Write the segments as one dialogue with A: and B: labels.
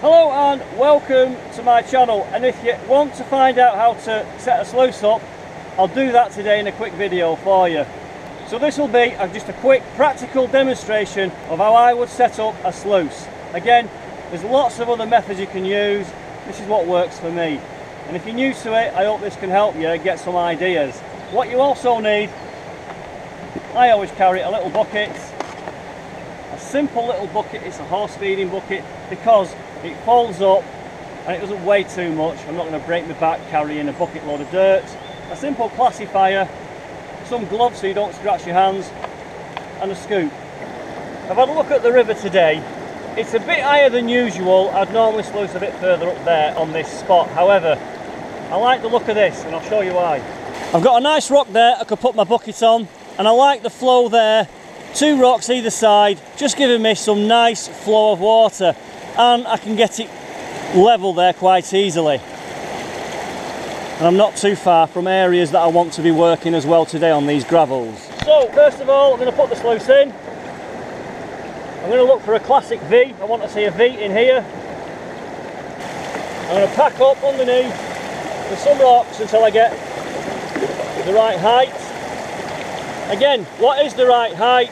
A: Hello and welcome to my channel and if you want to find out how to set a sluice up I'll do that today in a quick video for you. So this will be just a quick practical demonstration of how I would set up a sluice. Again there's lots of other methods you can use, this is what works for me. And if you're new to it I hope this can help you get some ideas. What you also need, I always carry a little bucket simple little bucket, it's a horse feeding bucket because it folds up and it doesn't weigh too much. I'm not going to break my back carrying a bucket load of dirt. A simple classifier, some gloves so you don't scratch your hands and a scoop. I've had a look at the river today. It's a bit higher than usual. I'd normally sluice a bit further up there on this spot. However, I like the look of this and I'll show you why. I've got a nice rock there I could put my bucket on and I like the flow there two rocks either side just giving me some nice flow of water and I can get it level there quite easily. And I'm not too far from areas that I want to be working as well today on these gravels. So first of all I'm going to put the sluice in. I'm going to look for a classic V. I want to see a V in here. I'm going to pack up underneath with some rocks until I get the right height Again, what is the right height?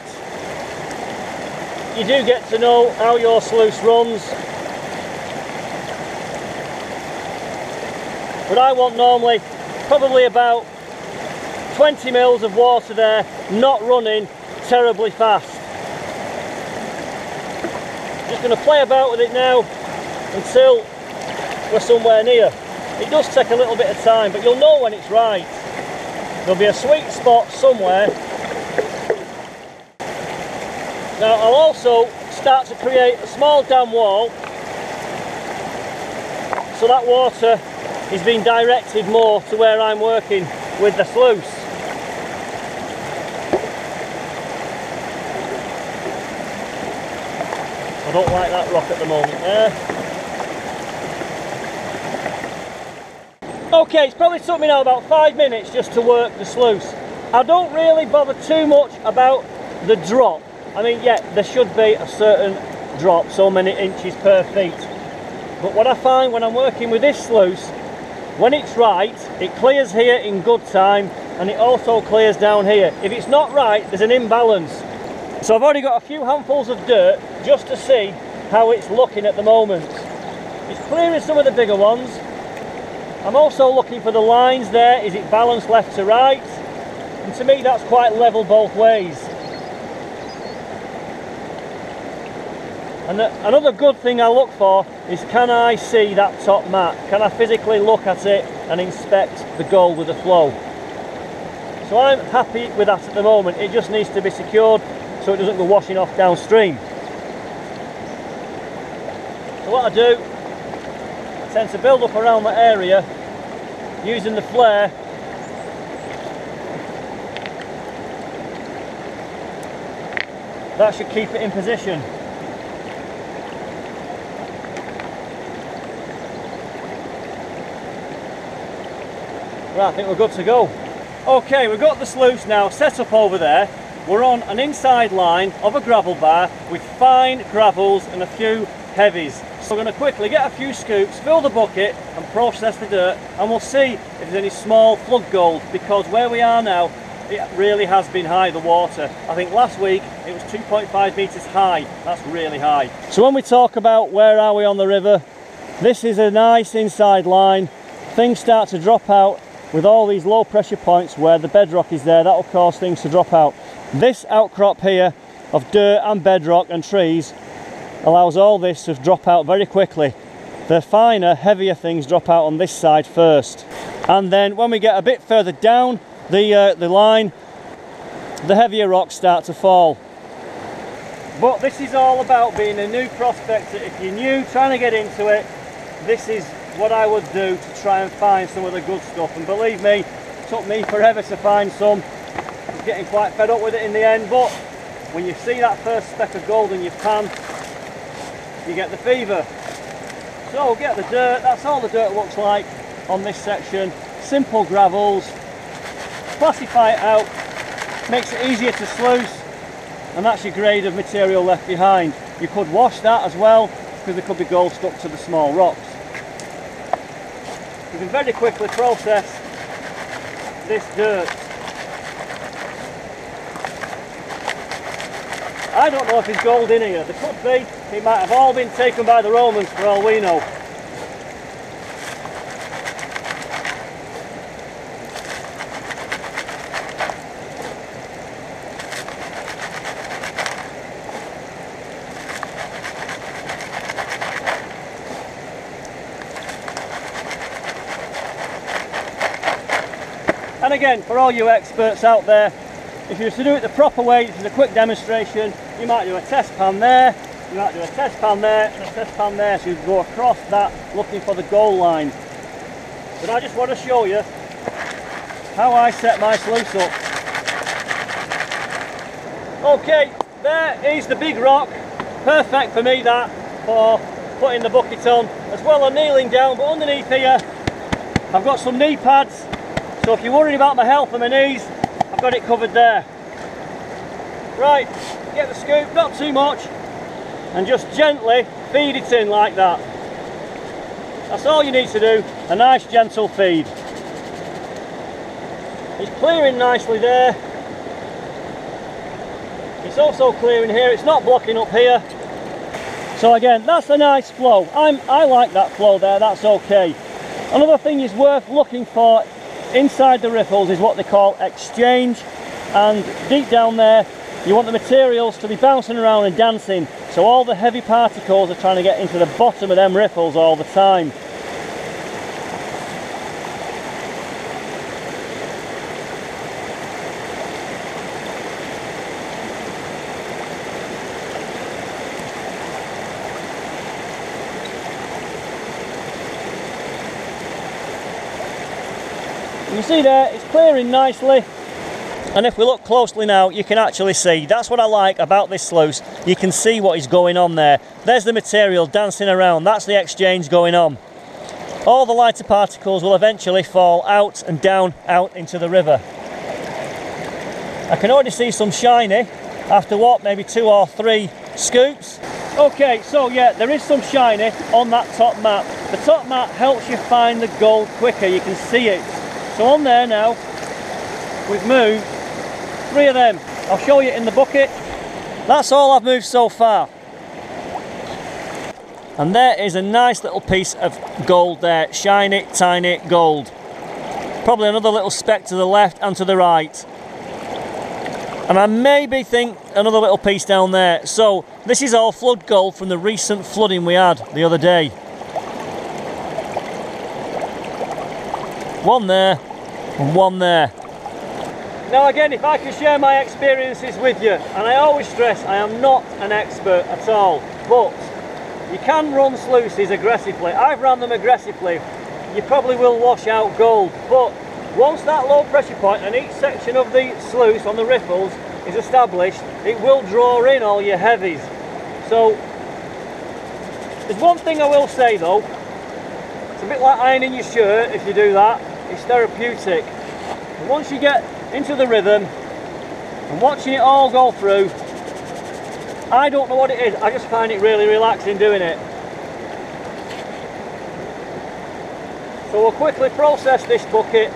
A: You do get to know how your sluice runs. But I want normally probably about 20 mils of water there, not running terribly fast. Just going to play about with it now until we're somewhere near. It does take a little bit of time, but you'll know when it's right. There'll be a sweet spot somewhere now I'll also start to create a small dam wall so that water is being directed more to where I'm working with the sluice. I don't like that rock at the moment there. Okay, it's probably took me now about five minutes just to work the sluice. I don't really bother too much about the drop I mean, yeah, there should be a certain drop, so many inches per feet. But what I find when I'm working with this sluice, when it's right, it clears here in good time, and it also clears down here. If it's not right, there's an imbalance. So I've already got a few handfuls of dirt just to see how it's looking at the moment. It's clearing some of the bigger ones. I'm also looking for the lines there. Is it balanced left to right? And to me, that's quite level both ways. And uh, another good thing I look for is can I see that top mat? Can I physically look at it and inspect the gold with the flow? So I'm happy with that at the moment. It just needs to be secured so it doesn't go washing off downstream. So what I do, I tend to build up around the area using the flare that should keep it in position. Right, I think we're good to go. Okay, we've got the sluice now set up over there. We're on an inside line of a gravel bar with fine gravels and a few heavies. So we're going to quickly get a few scoops, fill the bucket and process the dirt and we'll see if there's any small flood gold because where we are now it really has been high, the water. I think last week it was 2.5 metres high, that's really high. So when we talk about where are we on the river, this is a nice inside line. Things start to drop out with all these low pressure points where the bedrock is there that will cause things to drop out. This outcrop here of dirt and bedrock and trees allows all this to drop out very quickly. The finer heavier things drop out on this side first. And then when we get a bit further down the uh, the line the heavier rocks start to fall. But this is all about being a new prospector. If you're new trying to get into it this is what I would do to try and find some of the good stuff. And believe me it took me forever to find some. I was getting quite fed up with it in the end but when you see that first speck of gold in your pan you get the fever. So get the dirt. That's all the dirt looks like on this section. Simple gravels. Classify it out. Makes it easier to sluice. And that's your grade of material left behind. You could wash that as well because there could be gold stuck to the small rocks. We can very quickly process this dirt. I don't know if there's gold in here. There could be. It might have all been taken by the Romans for all we know. And again, for all you experts out there, if you were to do it the proper way, this is a quick demonstration, you might do a test pan there, you might do a test pan there, and a test pan there, so you go across that looking for the goal line. But I just want to show you how I set my sluice up. Okay, there is the big rock, perfect for me that, for putting the bucket on, as well as kneeling down, but underneath here, I've got some knee pads, so if you're worried about my health and my knees, I've got it covered there. Right, get the scoop, not too much, and just gently feed it in like that. That's all you need to do, a nice gentle feed. It's clearing nicely there. It's also clearing here, it's not blocking up here. So again, that's a nice flow. I'm, I like that flow there, that's okay. Another thing is worth looking for inside the riffles is what they call exchange and deep down there you want the materials to be bouncing around and dancing so all the heavy particles are trying to get into the bottom of them riffles all the time. You see there, it's clearing nicely. And if we look closely now, you can actually see, that's what I like about this sluice. You can see what is going on there. There's the material dancing around, that's the exchange going on. All the lighter particles will eventually fall out and down out into the river. I can already see some shiny after what, maybe two or three scoops. Okay, so yeah, there is some shiny on that top mat. The top mat helps you find the gold quicker, you can see it. So on there now, we've moved three of them. I'll show you in the bucket. That's all I've moved so far. And there is a nice little piece of gold there, shiny, tiny gold. Probably another little speck to the left and to the right. And I maybe think another little piece down there. So this is all flood gold from the recent flooding we had the other day. One there, and one there. Now again, if I can share my experiences with you, and I always stress I am not an expert at all, but you can run sluices aggressively. I've run them aggressively. You probably will wash out gold, but once that low pressure point and each section of the sluice on the riffles is established, it will draw in all your heavies. So, there's one thing I will say though, it's a bit like ironing your shirt if you do that, it's therapeutic. Once you get into the rhythm and watching it all go through, I don't know what it is, I just find it really relaxing doing it. So we'll quickly process this bucket.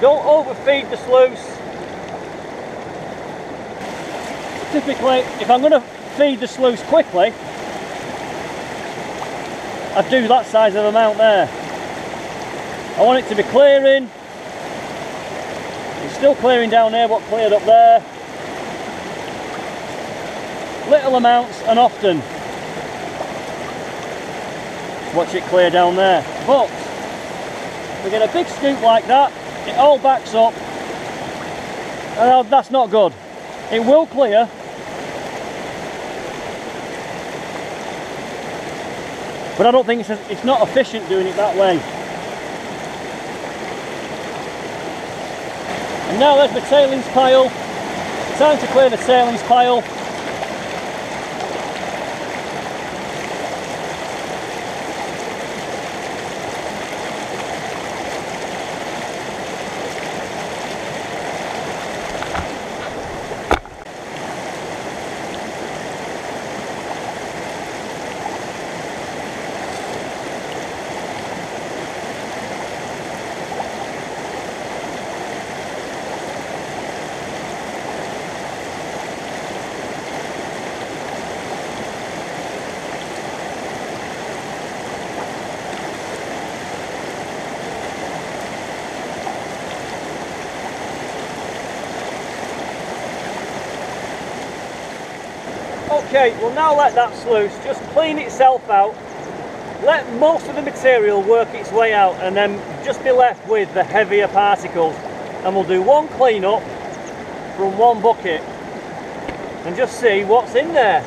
A: Don't overfeed the sluice. Typically, if I'm going to feed the sluice quickly, I'd do that size of amount there. I want it to be clearing. It's still clearing down there, but cleared up there. Little amounts and often. Watch it clear down there. But we get a big scoop like that, it all backs up. And that's not good. It will clear, but I don't think it's, it's not efficient doing it that way. And now there's the tailings pile. Time to clear the tailings pile. Okay, we'll now let that sluice just clean itself out. Let most of the material work its way out and then just be left with the heavier particles. And we'll do one clean up from one bucket and just see what's in there.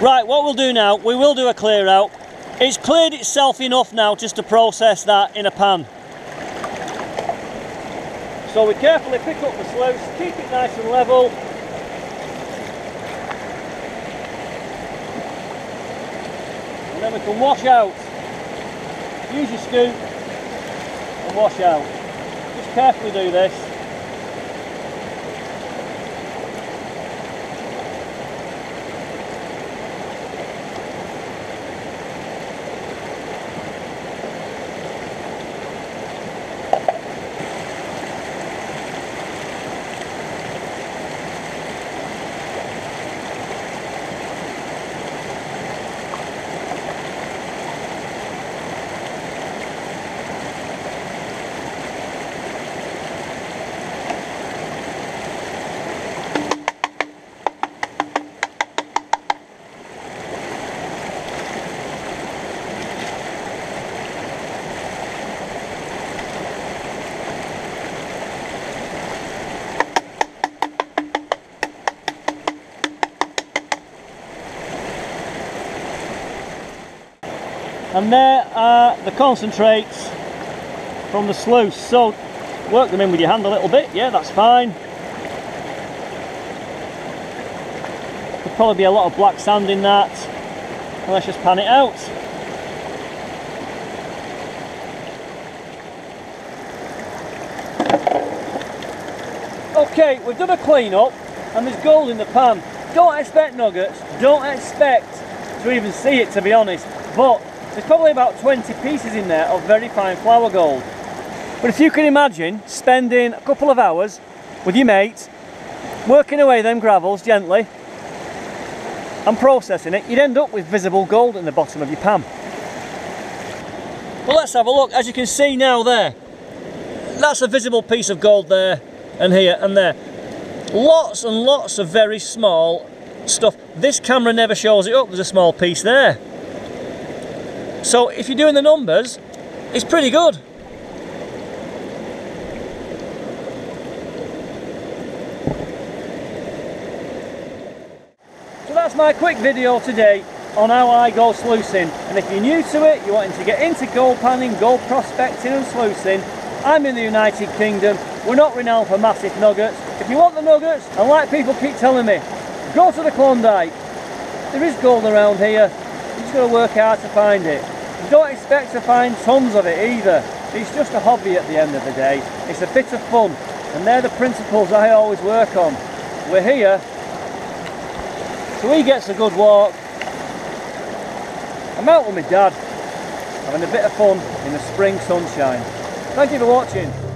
A: Right, what we'll do now, we will do a clear out. It's cleared itself enough now just to process that in a pan. So we carefully pick up the sluice, keep it nice and level. Then we can wash out. Use your scoop and wash out. Just carefully do this. And there are the concentrates from the sluice. So work them in with your hand a little bit. Yeah that's fine. Could probably be a lot of black sand in that. Let's just pan it out. Okay we've done a clean up and there's gold in the pan. Don't expect nuggets. Don't expect to even see it to be honest. But there's probably about 20 pieces in there of very fine flour gold. But if you can imagine spending a couple of hours with your mate, working away them gravels gently and processing it, you'd end up with visible gold in the bottom of your pan. Well, let's have a look. As you can see now there, that's a visible piece of gold there and here and there. Lots and lots of very small stuff. This camera never shows it up. There's a small piece there. So if you're doing the numbers, it's pretty good. So that's my quick video today on how I go sluicing. And if you're new to it, you're wanting to get into gold panning, gold prospecting and sluicing, I'm in the United Kingdom. We're not renowned for massive nuggets. If you want the nuggets, and like people keep telling me, go to the Klondike. There is gold around here. You just got to work hard to find it. Don't expect to find tons of it either. It's just a hobby at the end of the day. It's a bit of fun. And they're the principles I always work on. We're here, so he gets a good walk. I'm out with my dad, having a bit of fun in the spring sunshine. Thank you for watching.